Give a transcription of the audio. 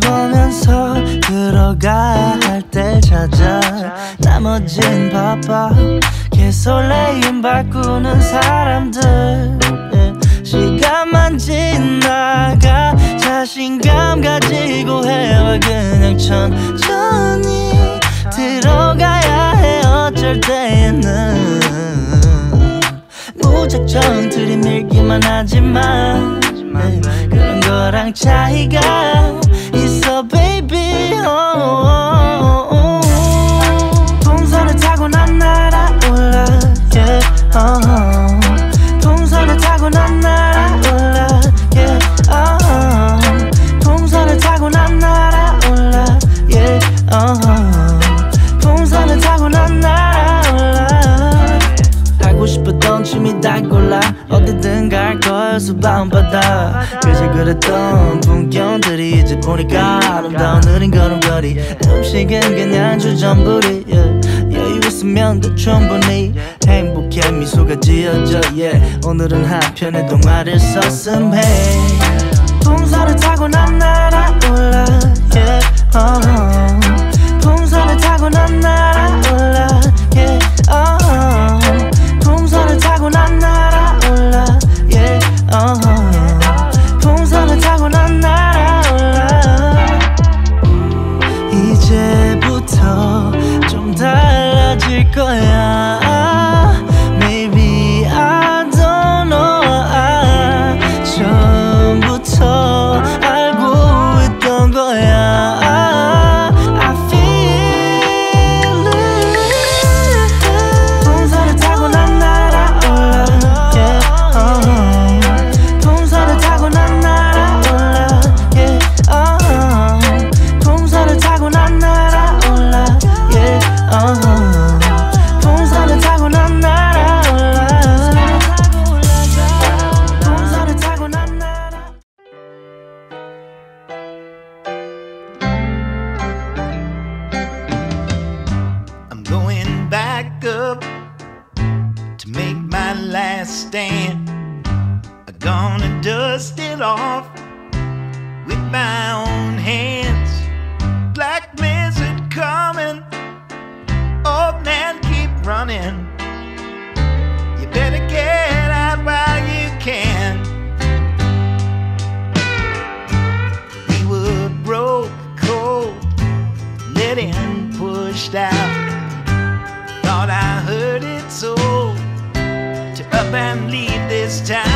보면서 들어가 할 때 찾아. 나머진 바빠. 개설레임 바꾸는 사람들. 예. 시간만 지나가 자신감 가지고 해와 그냥 천천히 들어가야 해 어쩔 때는. 무작정 들이밀기만 하지만 네, 거랑 차이가 있어 baby oh, oh, oh, oh. 동선을 타고 난 날아올라 oh, oh. 동선을 타고 난 날아올라 yeah, oh, oh. 동선을 타고 난 날아올라 oh, oh. 동선을 타고 난 날아올라 하고 싶었던 춤이 다 골라 어디든 갈 거여서 밤바다 그랬던 풍경들이 이제 보니까 아름다운 느린 걸음걸이 음식은 그냥 주전부리. 여유 있으면 더 충분히 행복해 미소가 지어져. 오늘은 한 편의 동화를 썼음 해 달라질 거야 stand. I'm gonna dust it off with my own and leave this town.